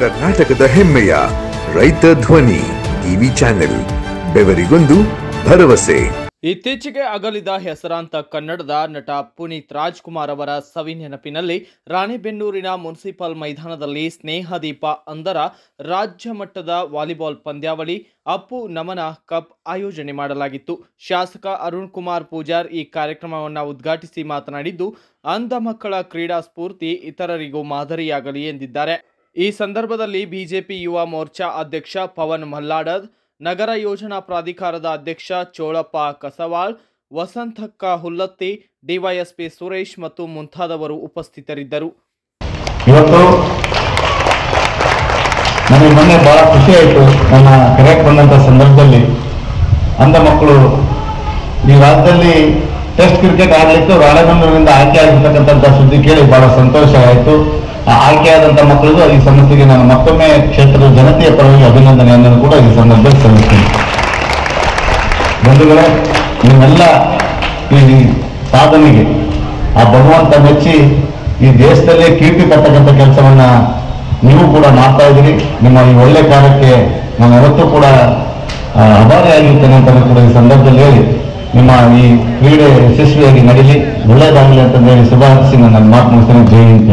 ಕರ್ನಾಟಕದ ಹೆಮ್ಮೆಯ ರೈತ ಧ್ವನಿ ಟಿವಿ ಚಾನೆಲ್, ಬೆವರಿಗೊಂದು ಭರವಸೆ. ಇತ್ತೀಚೆಗೆ ಅಗಲಿದ ಹೆಸರಾಂತ ಕನ್ನಡದ ನಟ ಪುನೀತ್ ರಾಜ್ಕುಮಾರ್ ಅವರ ಸವಿ ನೆನಪಿನಲ್ಲಿ ರಾಣೆಬೆನ್ನೂರಿನ ಮುನ್ಸಿಪಲ್ ಮೈದಾನದಲ್ಲಿ ಸ್ನೇಹದೀಪ ಅಂದರ ರಾಜ್ಯ ಮಟ್ಟದ ವಾಲಿಬಾಲ್ ಪಂದ್ಯಾವಳಿ ಅಪ್ಪು ನಮನ ಕಪ್ ಆಯೋಜನೆ ಮಾಡಲಾಗಿತ್ತು. ಶಾಸಕ ಅರುಣ್ ಕುಮಾರ್ ಪೂಜಾರ್ ಈ ಕಾರ್ಯಕ್ರಮವನ್ನು ಉದ್ಘಾಟಿಸಿ ಮಾತನಾಡಿದ್ದು, ಅಂಧ ಮಕ್ಕಳ ಕ್ರೀಡಾ ಸ್ಫೂರ್ತಿ ಇತರರಿಗೂ ಮಾದರಿಯಾಗಲಿ ಎಂದಿದ್ದಾರೆ. ಈ ಸಂದರ್ಭದಲ್ಲಿ ಬಿಜೆಪಿ ಯುವ ಮೋರ್ಚಾ ಅಧ್ಯಕ್ಷ ಪವನ್ ಮಲ್ಲಾಡದ್, ನಗರ ಯೋಜನಾ ಪ್ರಾಧಿಕಾರದ ಅಧ್ಯಕ್ಷ ಚೋಳಪ್ಪ ಕಸವಾಳ್, ವಸಂತಕ್ಕ ಹುಲ್ಲತ್ತಿ, ಡಿವೈಎಸ್ಪಿ ಸುರೇಶ್ ಮತ್ತು ಮುಂತಾದವರು ಉಪಸ್ಥಿತರಿದ್ದರು. ಇವತ್ತು ಬಹಳ ಖುಷಿ ಆಯಿತು. ನನ್ನ ಸಂದರ್ಭದಲ್ಲಿ ಅಂಧ ಮಕ್ಕಳು ಈ ರಾಜ್ಯದಲ್ಲಿ ಟೆಸ್ಟ್ ಕ್ರಿಕೆಟ್ ಆಡಲಿಕ್ಕೆ ರಾಣೆಬೆನ್ನೂರಿನಿಂದ ಆಯ್ಕೆ ಆಗಿರ್ತಕ್ಕಂಥ ಸುದ್ದಿ ಕೇಳಿ ಬಹಳ ಸಂತೋಷ ಆಯಿತು. ಆಯ್ಕೆಯಾದಂಥ ಮಕ್ಕಳಿಗೂ ಈ ಸಮಸ್ಯೆಗೆ ನಾನು ಮತ್ತೊಮ್ಮೆ ಕ್ಷೇತ್ರದ ಜನತೆಯ ಪರವಾಗಿ ಅಭಿನಂದನೆಯನ್ನು ಕೂಡ ಈ ಸಂದರ್ಭದಲ್ಲಿ ಸಲ್ಲಿಸ್ತೀನಿ. ಬಂಧುಗಳೇ ನೀವೆಲ್ಲ ಈ ಸಾಧನೆಗೆ, ಆ ಭಗವಂತ ಮೆಚ್ಚಿ ಈ ದೇಶದಲ್ಲೇ ಕೀರ್ತಿ ತರ್ತಕ್ಕಂಥ ಕೆಲಸವನ್ನ ನೀವು ಕೂಡ ಮಾಡ್ತಾ ಇದ್ದೀರಿ. ನಿಮ್ಮ ಈ ಒಳ್ಳೆ ಕಾರ್ಯಕ್ಕೆ ನಾನು ಯಾವತ್ತೂ ಕೂಡ ಆಭಾರಿಯಾಗಿರ್ತೇನೆ ಅಂತ ಕೂಡ ಈ ಸಂದರ್ಭದಲ್ಲಿ ಹೇಳಿ. ನಿಮ್ಮ ಈ ಕ್ರೀಡೆ ಯಶಸ್ವಿಯಾಗಿ ನಡೀಲಿ ಒಳ್ಳೇದಾಗಲಿ ಅಂತ ಹೇಳಿ ಶುಭ ಹಾರೈಸಿ ನನ್ನ ಮಾತು ಮುಗಿಸ್ತೇನೆ. ಜೈ ಹಿಂದ್